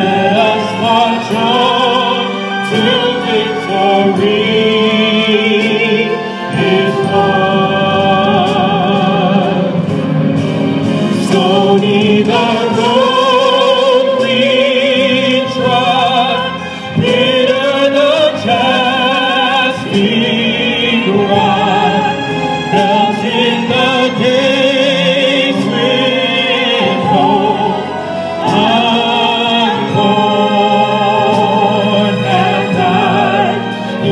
Let us march on to victory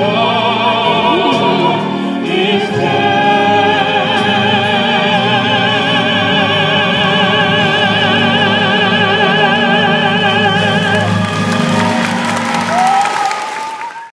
Lord.